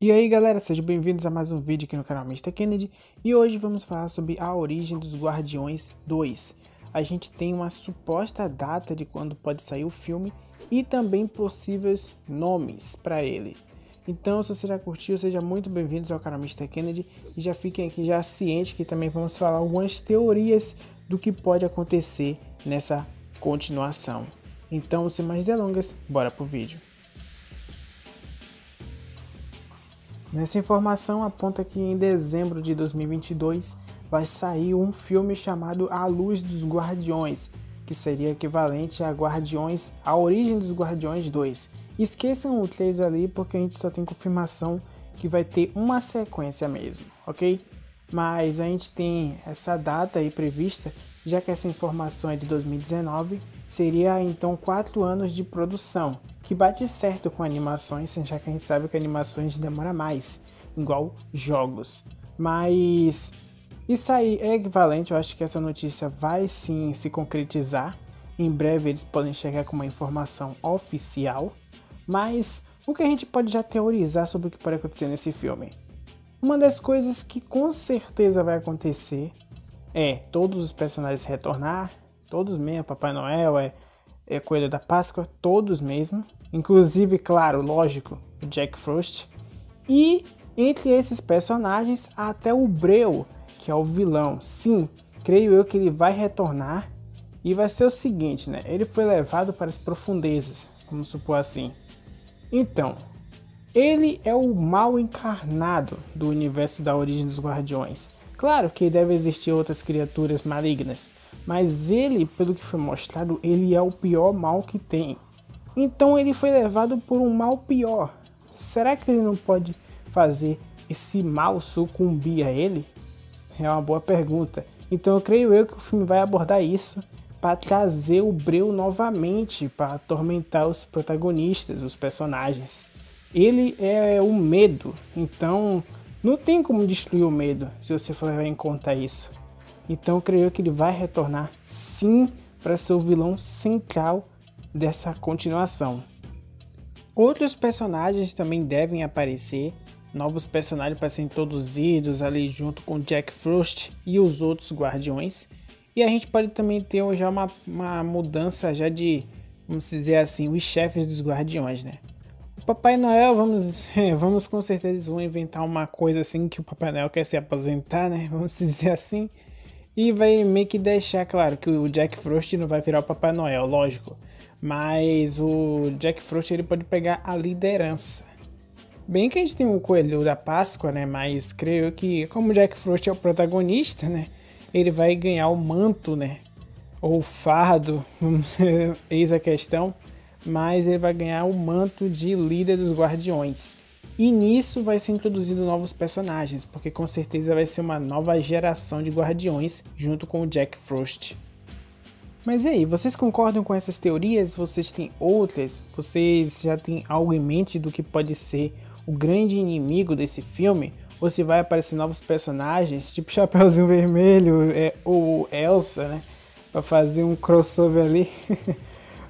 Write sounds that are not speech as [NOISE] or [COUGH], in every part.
E aí galera, sejam bem-vindos a mais um vídeo aqui no canal Mr. Kennedy e hoje vamos falar sobre a origem dos Guardiões 2. A gente tem uma suposta data de quando pode sair o filme e também possíveis nomes para ele. Então se você já curtiu, seja muito bem-vindos ao canal Mr. Kennedy e já fiquem aqui já cientes que também vamos falar algumas teorias do que pode acontecer nessa continuação. Então sem mais delongas, bora pro vídeo. Nessa informação aponta que em dezembro de 2022 vai sair um filme chamado A Luz dos Guardiões, que seria equivalente a Guardiões, a origem dos Guardiões 2. Esqueçam o 3 ali porque a gente só tem confirmação que vai ter uma sequência mesmo, ok? Mas a gente tem essa data aí prevista, já que essa informação é de 2019, seria então 4 anos de produção que bate certo com animações, já que a gente sabe que animações demora mais, igual jogos. Mas isso aí é equivalente, eu acho que essa notícia vai sim se concretizar. Em breve eles podem chegar com uma informação oficial. Mas o que a gente pode já teorizar sobre o que pode acontecer nesse filme? Uma das coisas que com certeza vai acontecer é todos os personagens retornar, todos mesmo, Papai Noel, é, é Coelho da Páscoa, todos mesmo inclusive, claro, lógico, o Jack Frost. E entre esses personagens, até o Breu, que é o vilão. Sim, creio eu que ele vai retornar e vai ser o seguinte, né? Ele foi levado para as profundezas, vamos supor assim. Então, ele é o mal encarnado do universo da origem dos Guardiões. Claro que deve existir outras criaturas malignas, mas ele, pelo que foi mostrado, ele é o pior mal que tem. Então ele foi levado por um mal pior. Será que ele não pode fazer esse mal sucumbir a ele? É uma boa pergunta. Então eu creio eu que o filme vai abordar isso para trazer o Breu novamente para atormentar os protagonistas, os personagens. Ele é o medo, então não tem como destruir o medo se você for em conta isso. Então eu creio que ele vai retornar sim para ser o vilão central dessa continuação. Outros personagens também devem aparecer, novos personagens para serem introduzidos ali junto com Jack Frost e os outros guardiões. E a gente pode também ter já uma, uma mudança já de, vamos dizer assim, os chefes dos guardiões, né? Papai Noel, vamos, [LAUGHS] vamos com certeza vão inventar uma coisa assim que o Papai Noel quer se aposentar, né? [LAUGHS] Vamos dizer assim. E vai meio que deixar claro que o Jack Frost não vai virar o Papai Noel, lógico. Mas o Jack Frost ele pode pegar a liderança. Bem que a gente tem o Coelho da Páscoa, né? Mas creio que como o Jack Frost é o protagonista, né? Ele vai ganhar o manto, né? Ou o fardo, [LAUGHS] eis a questão. Mas ele vai ganhar o manto de líder dos guardiões. E nisso vai ser introduzido novos personagens, porque com certeza vai ser uma nova geração de guardiões junto com o Jack Frost. Mas e aí, vocês concordam com essas teorias? Vocês têm outras? Vocês já têm algo em mente do que pode ser o grande inimigo desse filme? Ou se vai aparecer novos personagens, tipo [LAUGHS] Chapeuzinho Vermelho é, ou Elsa, né? Pra fazer um crossover ali. [LAUGHS]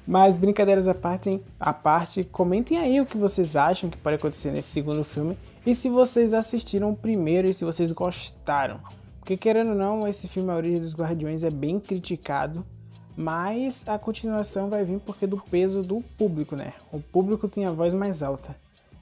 Mas brincadeiras à parte, à parte, comentem aí o que vocês acham que pode acontecer nesse segundo filme e se vocês assistiram o primeiro e se vocês gostaram. Porque querendo ou não, esse filme A Origem dos Guardiões é bem criticado mas a continuação vai vir porque do peso do público, né? O público tem a voz mais alta.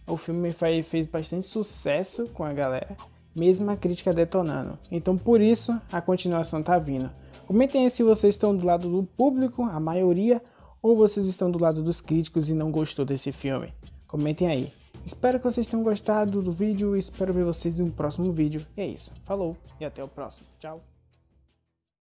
O filme fez bastante sucesso com a galera, mesmo a crítica detonando. Então por isso a continuação tá vindo. Comentem aí se vocês estão do lado do público, a maioria, ou vocês estão do lado dos críticos e não gostou desse filme. Comentem aí. Espero que vocês tenham gostado do vídeo e espero ver vocês em um próximo vídeo. E é isso. Falou e até o próximo. Tchau.